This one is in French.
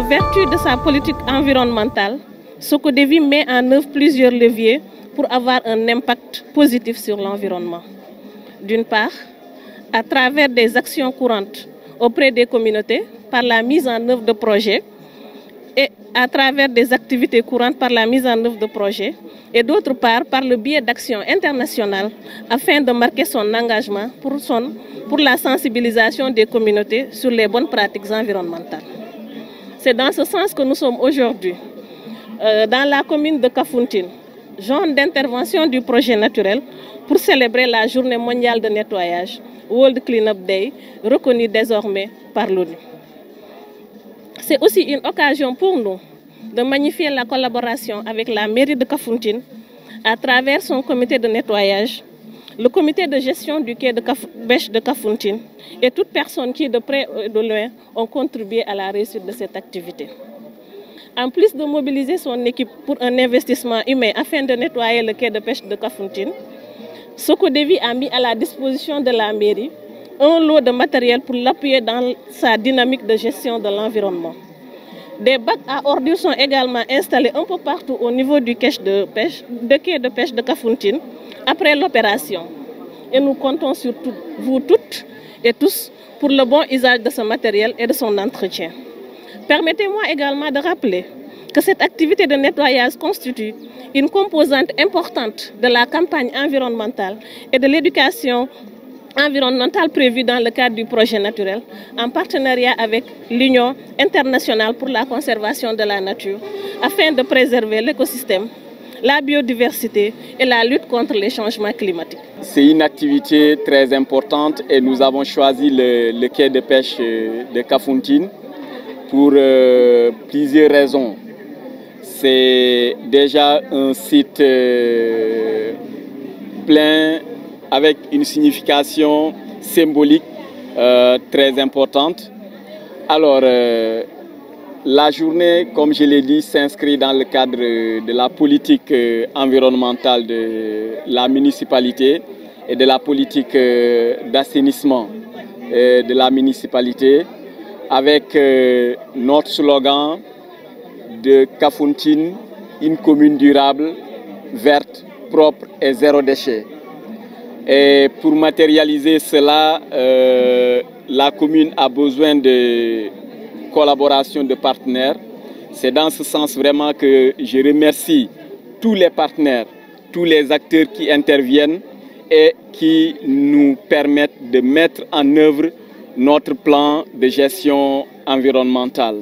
En vertu de sa politique environnementale, Socodevi met en œuvre plusieurs leviers pour avoir un impact positif sur l'environnement. D'une part, à travers des actions courantes auprès des communautés par la mise en œuvre de projets et à travers des activités courantes par la mise en œuvre de projets et d'autre part par le biais d'actions internationales afin de marquer son engagement pour, la sensibilisation des communautés sur les bonnes pratiques environnementales. C'est dans ce sens que nous sommes aujourd'hui euh, dans la commune de Kafountine, zone d'intervention du projet naturel pour célébrer la journée mondiale de nettoyage, World Cleanup Day, reconnue désormais par l'ONU. C'est aussi une occasion pour nous de magnifier la collaboration avec la mairie de Kafountine à travers son comité de nettoyage, le comité de gestion du quai de pêche de Kafountine et toute personne qui, de près ou de loin, ont contribué à la réussite de cette activité. En plus de mobiliser son équipe pour un investissement humain afin de nettoyer le quai de pêche de Kafountine, Socodevi a mis à la disposition de la mairie un lot de matériel pour l'appuyer dans sa dynamique de gestion de l'environnement. Des bacs à ordures sont également installés un peu partout au niveau du quai de pêche de, Kafountine après l'opération. Et nous comptons sur vous toutes et tous pour le bon usage de ce matériel et de son entretien. Permettez-moi également de rappeler que cette activité de nettoyage constitue une composante importante de la campagne environnementale et de l'éducation environnementale prévue dans le cadre du projet naturel en partenariat avec l'Union internationale pour la conservation de la nature afin de préserver l'écosystème, la biodiversité et la lutte contre les changements climatiques. C'est une activité très importante et nous avons choisi le, quai de pêche de Kafountine pour euh, plusieurs raisons. C'est déjà un site euh, plein avec une signification symbolique euh, très importante. Alors, euh, la journée, comme je l'ai dit, s'inscrit dans le cadre de la politique euh, environnementale de la municipalité et de la politique d'assainissement de la municipalité avec notre slogan de Kafountine, une commune durable, verte, propre et zéro déchet. Et pour matérialiser cela, euh, la commune a besoin de collaboration de partenaires. C'est dans ce sens vraiment que je remercie tous les partenaires, tous les acteurs qui interviennent et qui nous permettent de mettre en œuvre notre plan de gestion environnementale.